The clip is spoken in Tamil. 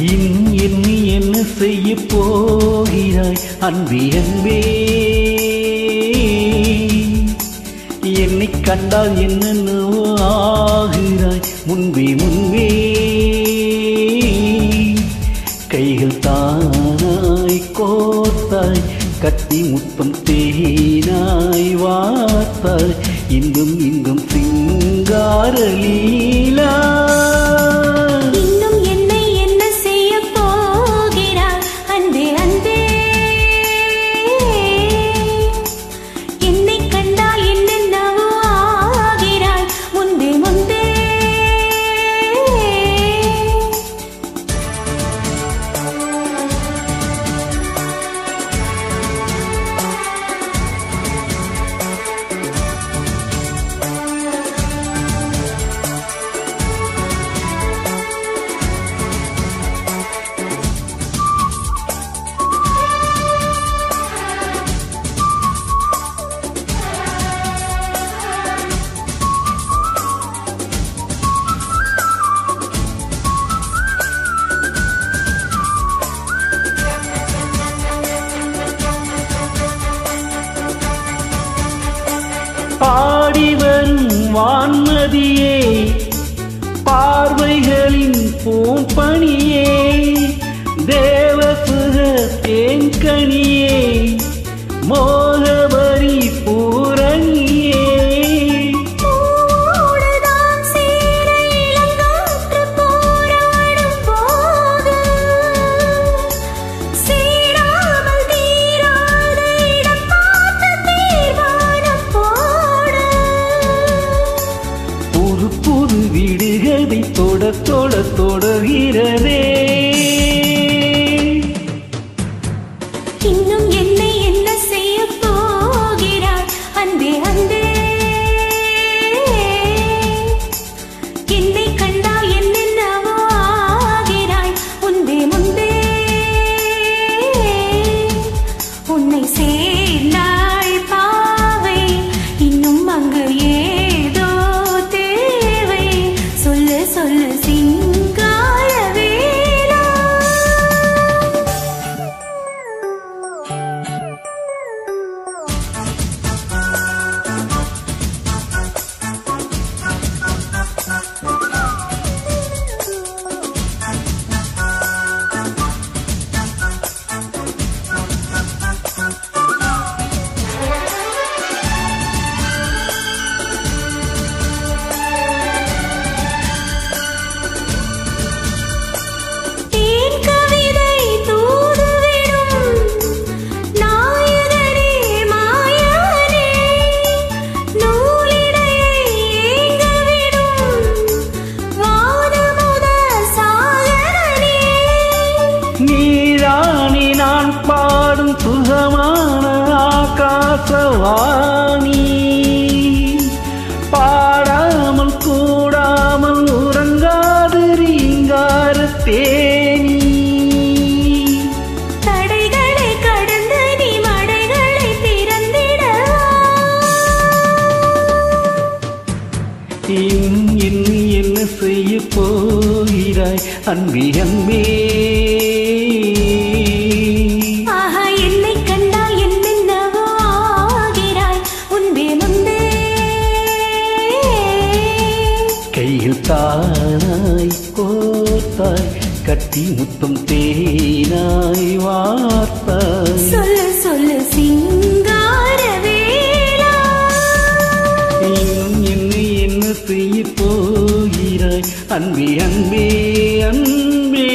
என்ன செய்ய போகிறாய்? அன்பே அன்பே என்னை கண்டால் என்னென்னவோ ஆகிறாய் முன்பே முன்பே. கைகள் தானாய் கோத்தாய் கட்டி முத்தம் தேனாய் வார்த்தாய் இன்னும் வரும் வான்மதியே பார்வைகளின் பூம்பணியே. தேவசுக தொட தொட தொடர்கிறதே சுகமான ஆகாசவாணி. பாடாமல் கூடாமல் உறங்காது ரீங்கார தேனி. தடைகளை கடந்து நீ மடைகளை என்ன என்ன செய்ய போகிறாய்? அன்பே அன்பே முத்தம் தேனாய் வார்த்தாய் சொல்லு சொல்லு சிங்கார வேலா இன்னும் என்ன என்ன செய்ய போகிறாய்? அன்பே அன்பே அன்பே.